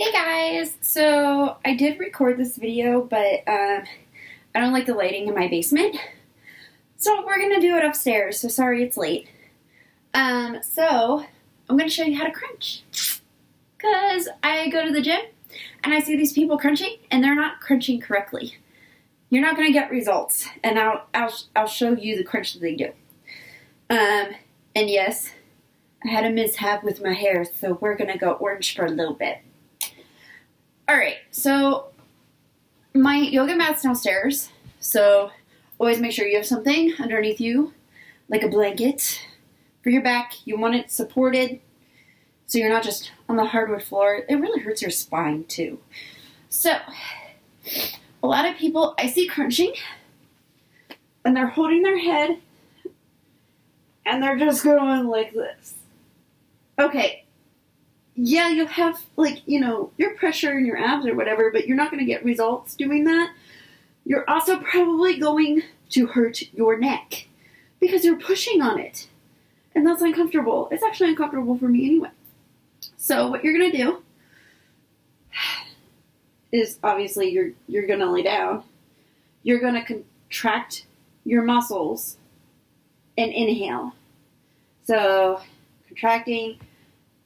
Hey guys! So I did record this video, but um, I don't like the lighting in my basement. So we're gonna do it upstairs, so sorry it's late. Um, so I'm gonna show you how to crunch. Cause I go to the gym and I see these people crunching and they're not crunching correctly. You're not gonna get results and I'll, I'll, I'll show you the crunch that they do. Um, and yes, I had a mishap with my hair, so we're gonna go orange for a little bit. Alright, so my yoga mat's downstairs, so always make sure you have something underneath you, like a blanket for your back. You want it supported so you're not just on the hardwood floor. It really hurts your spine too. So, a lot of people I see crunching and they're holding their head and they're just going like this. Okay, yeah, you'll have like, you know, your pressure in your abs or whatever, but you're not going to get results doing that. You're also probably going to hurt your neck because you're pushing on it. And that's uncomfortable. It's actually uncomfortable for me anyway. So what you're going to do is obviously you're you're going to lay down. You're going to contract your muscles and inhale. So contracting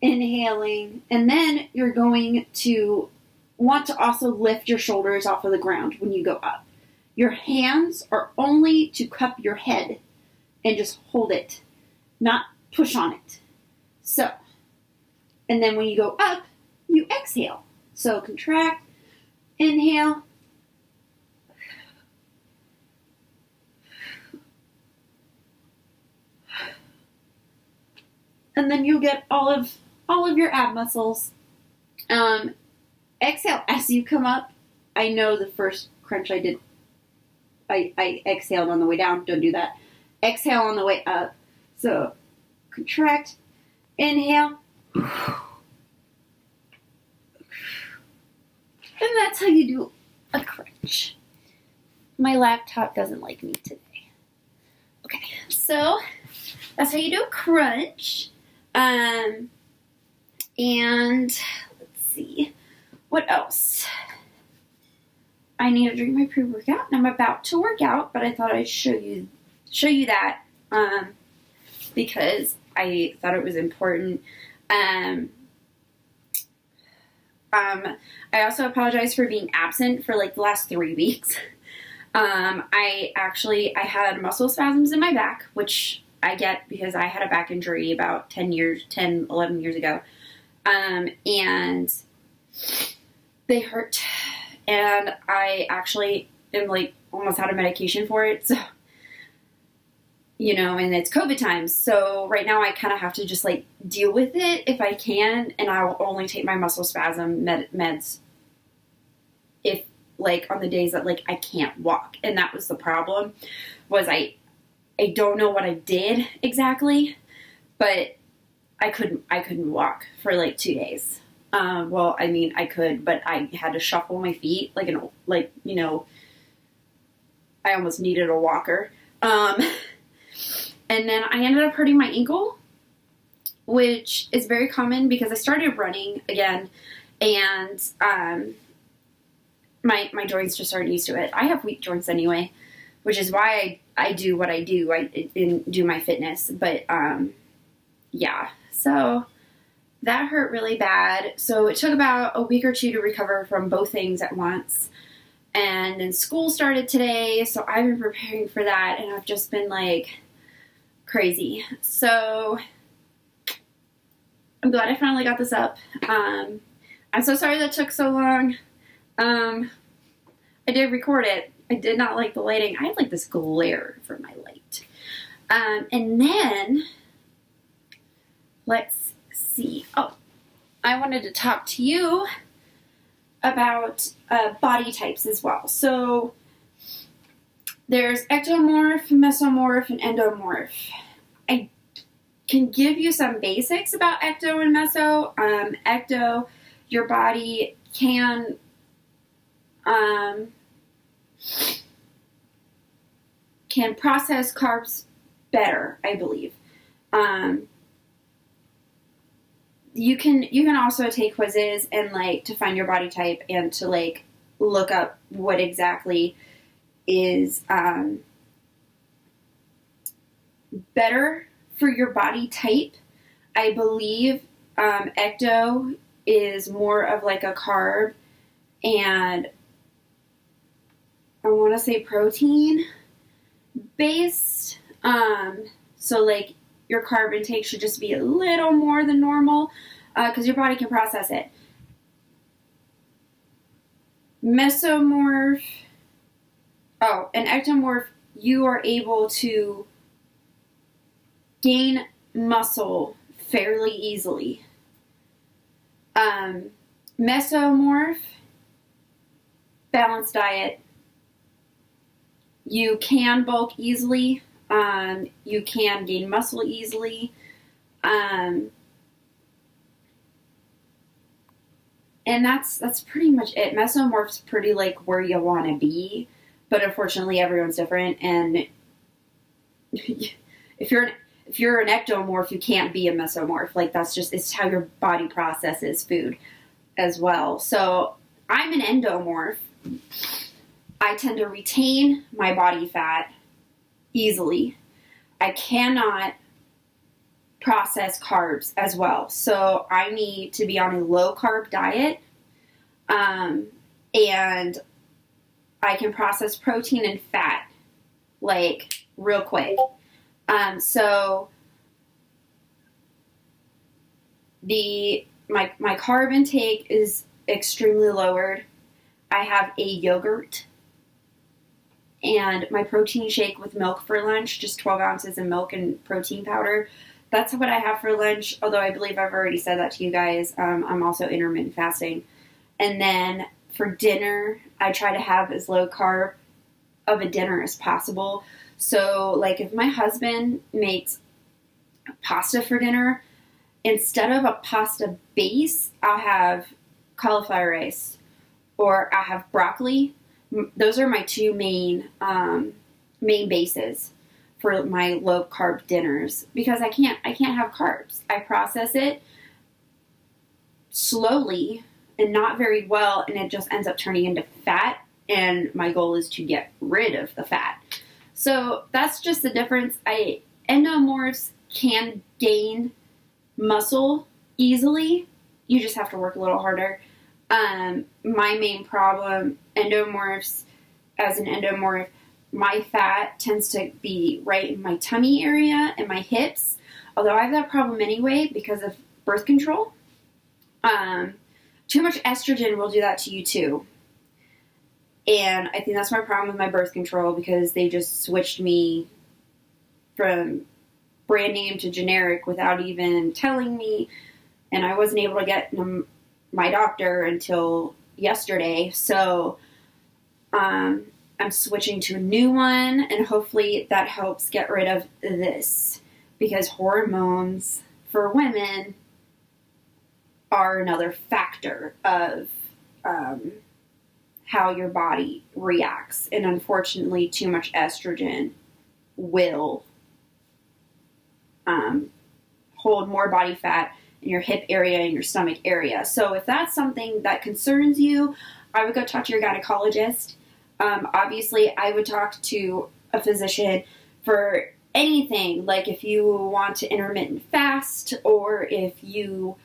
inhaling, and then you're going to want to also lift your shoulders off of the ground when you go up. Your hands are only to cup your head and just hold it, not push on it. So, and then when you go up, you exhale. So contract, inhale, and then you'll get all of all of your ab muscles. Um, exhale as you come up. I know the first crunch I did, I, I exhaled on the way down. Don't do that. Exhale on the way up. So contract, inhale. And that's how you do a crunch. My laptop doesn't like me today. Okay, so that's how you do a crunch. Um, and let's see, what else? I need to drink my pre-workout, and I'm about to work out, but I thought I'd show you show you that um, because I thought it was important. Um, um, I also apologize for being absent for like the last three weeks. Um, I actually I had muscle spasms in my back, which I get because I had a back injury about 10 years, 10, 11 years ago. Um, and they hurt. And I actually am like almost out of medication for it. So, you know, and it's COVID times. So right now I kind of have to just like deal with it if I can. And I will only take my muscle spasm med- meds if like on the days that like I can't walk. And that was the problem was I, I don't know what I did exactly, but I couldn't I couldn't walk for like two days. Um, well, I mean, I could, but I had to shuffle my feet like an like you know. I almost needed a walker, um, and then I ended up hurting my ankle, which is very common because I started running again, and um, my my joints just aren't used to it. I have weak joints anyway, which is why I, I do what I do. I, I do my fitness, but um, yeah, so that hurt really bad. So it took about a week or two to recover from both things at once. And then school started today, so I've been preparing for that, and I've just been like crazy. So I'm glad I finally got this up. Um, I'm so sorry that took so long. Um, I did record it. I did not like the lighting. I had like this glare from my light. Um, and then let's see. Oh, I wanted to talk to you about uh, body types as well. So there's ectomorph, mesomorph, and endomorph. I can give you some basics about ecto and meso. Um, ecto, your body can um, can process carbs better, I believe. Um, you can you can also take quizzes and like to find your body type and to like look up what exactly is um, better for your body type. I believe um, ecto is more of like a carb and I want to say protein based. Um, so like your carb intake should just be a little more than normal because uh, your body can process it. Mesomorph, oh, and ectomorph, you are able to gain muscle fairly easily. Um, mesomorph, balanced diet, you can bulk easily. Um, you can gain muscle easily. Um, and that's that's pretty much it. Mesomorph's pretty like where you want to be, but unfortunately everyone's different. And if you're an, if you're an ectomorph, you can't be a mesomorph. Like that's just it's how your body processes food as well. So I'm an endomorph. I tend to retain my body fat easily. I cannot process carbs as well. So I need to be on a low carb diet. Um, and I can process protein and fat like real quick. Um, so the my my carb intake is extremely lowered. I have a yogurt and my protein shake with milk for lunch, just 12 ounces of milk and protein powder. That's what I have for lunch, although I believe I've already said that to you guys. Um, I'm also intermittent fasting. And then for dinner, I try to have as low carb of a dinner as possible. So, like, if my husband makes pasta for dinner, instead of a pasta base, I'll have cauliflower rice or I'll have broccoli those are my two main um, main bases for my low carb dinners because I can't I can't have carbs. I process it slowly and not very well and it just ends up turning into fat and my goal is to get rid of the fat. So that's just the difference. I endomorphs can gain muscle easily. You just have to work a little harder. Um, my main problem, endomorphs, as an endomorph, my fat tends to be right in my tummy area and my hips. Although I have that problem anyway because of birth control. Um, too much estrogen will do that to you too. And I think that's my problem with my birth control because they just switched me from brand name to generic without even telling me. And I wasn't able to get my doctor until yesterday. So um, I'm switching to a new one, and hopefully that helps get rid of this because hormones for women are another factor of um, how your body reacts. And unfortunately, too much estrogen will um, hold more body fat your hip area and your stomach area. So if that's something that concerns you, I would go talk to your gynecologist. Um, obviously, I would talk to a physician for anything, like if you want to intermittent fast or if you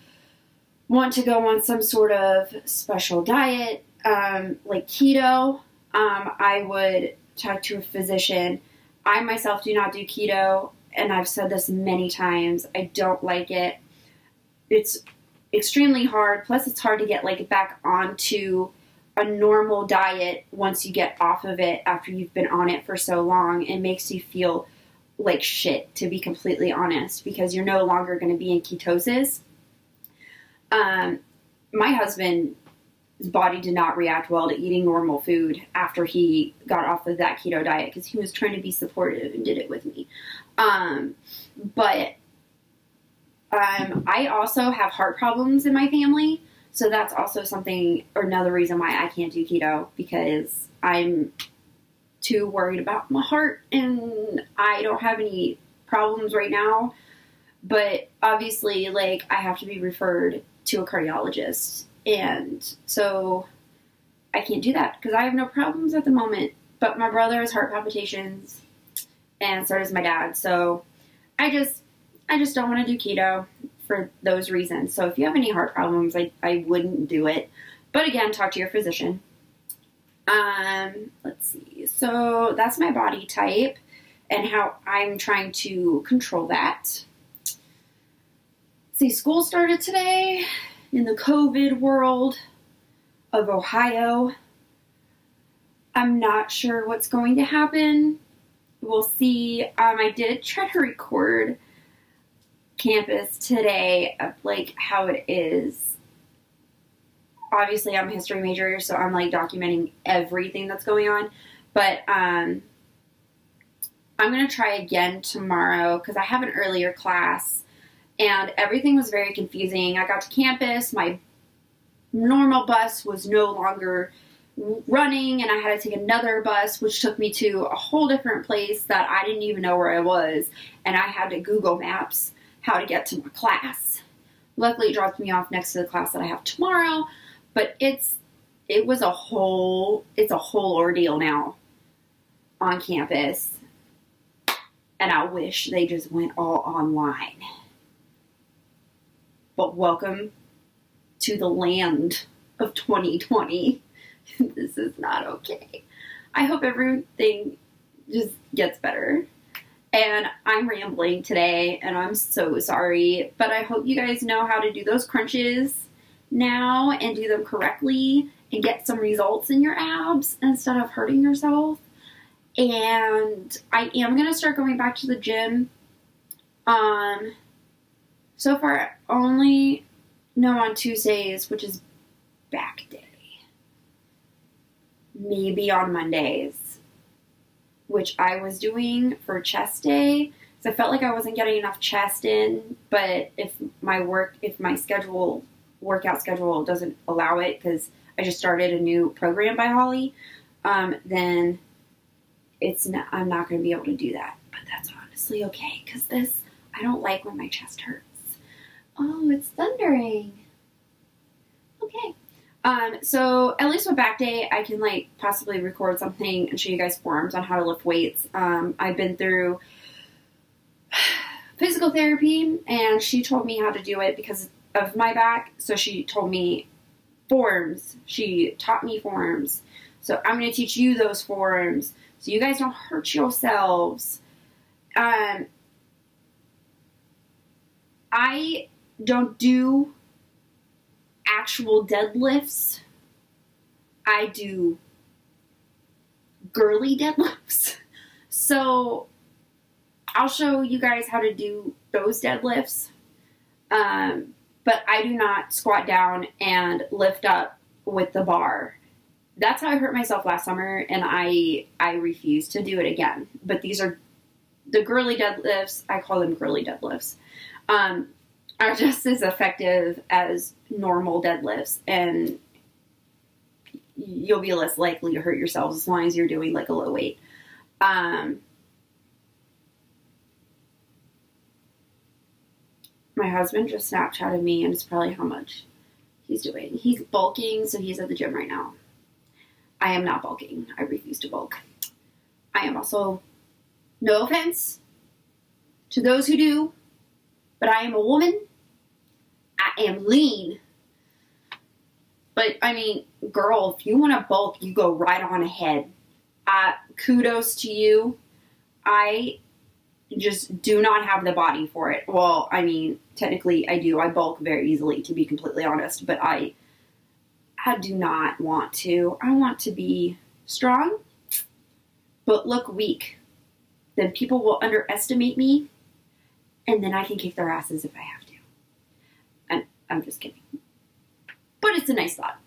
want to go on some sort of special diet, um, like keto, um, I would talk to a physician. I myself do not do keto, and I've said this many times. I don't like it it's extremely hard. Plus, it's hard to get like back onto a normal diet once you get off of it after you've been on it for so long. It makes you feel like shit, to be completely honest, because you're no longer going to be in ketosis. Um, my husband's body did not react well to eating normal food after he got off of that keto diet because he was trying to be supportive and did it with me. Um, but um, I also have heart problems in my family, so that's also something or another reason why I can't do keto because I'm too worried about my heart and I don't have any problems right now. But obviously, like, I have to be referred to a cardiologist. And so I can't do that because I have no problems at the moment. But my brother has heart palpitations, and so does my dad. So I just, I just don't want to do keto for those reasons. So if you have any heart problems, I, I wouldn't do it. But again, talk to your physician. Um, let's see. So that's my body type and how I'm trying to control that. See, school started today in the COVID world of Ohio. I'm not sure what's going to happen. We'll see. Um, I did try to record campus today of like how it is. Obviously, I'm a history major, so I'm like documenting everything that's going on. But um, I'm gonna try again tomorrow because I have an earlier class and everything was very confusing. I got to campus, my normal bus was no longer running, and I had to take another bus, which took me to a whole different place that I didn't even know where I was, and I had to Google Maps how to get to my class. Luckily, it dropped me off next to the class that I have tomorrow, but it's it was a whole it's a whole ordeal now on campus and I wish they just went all online. But welcome to the land of 2020. this is not okay. I hope everything just gets better. And I'm rambling today, and I'm so sorry, but I hope you guys know how to do those crunches now and do them correctly and get some results in your abs instead of hurting yourself and I am gonna start going back to the gym. Um, so far only no on Tuesdays, which is back day. Maybe on Mondays, which I was doing for chest day. So I felt like I wasn't getting enough chest in, but if my work, if my schedule, workout schedule doesn't allow it, because I just started a new program by Holly, um, then it's not, I'm not going to be able to do that. But that's honestly okay because this, I don't like when my chest hurts. Oh, it's thundering. Okay. Um, so at least with back day, I can like possibly record something and show you guys forms on how to lift weights. Um, I've been through physical therapy and she told me how to do it because of my back. So she told me forms. She taught me forms. So I'm going to teach you those forms so you guys don't hurt yourselves. Um, I don't do actual deadlifts. I do girly deadlifts. So I'll show you guys how to do those deadlifts. Um, but I do not squat down and lift up with the bar that's how I hurt myself last summer, and I I refuse to do it again. But these are the girly deadlifts. I call them girly deadlifts. Um, are just as effective as normal deadlifts, and you'll be less likely to hurt yourself as long as you're doing like a low weight. Um, my husband just Snapchatted me, and it's probably how much he's doing. He's bulking, so he's at the gym right now. I am not bulking. I refuse to bulk. I am also, no offense to those who do, but I am a woman. I am lean. But I mean, girl, if you want to bulk, you go right on ahead. Uh, kudos to you. I just do not have the body for it. Well, I mean, technically I do. I bulk very easily, to be completely honest, but I I do not want to. I want to be strong, but look weak. Then people will underestimate me, and then I can kick their asses if I have to. I'm just kidding. But it's a nice thought.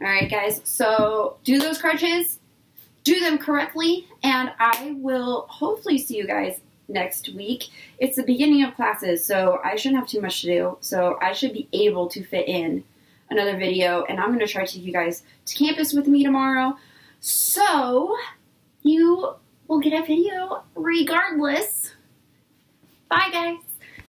All right, guys. So do those crunches, do them correctly, and I will hopefully see you guys next week. It's the beginning of classes, so I shouldn't have too much to do. So I should be able to fit in another video, and I'm going to try to take you guys to campus with me tomorrow. So, you will get a video regardless. Bye, guys.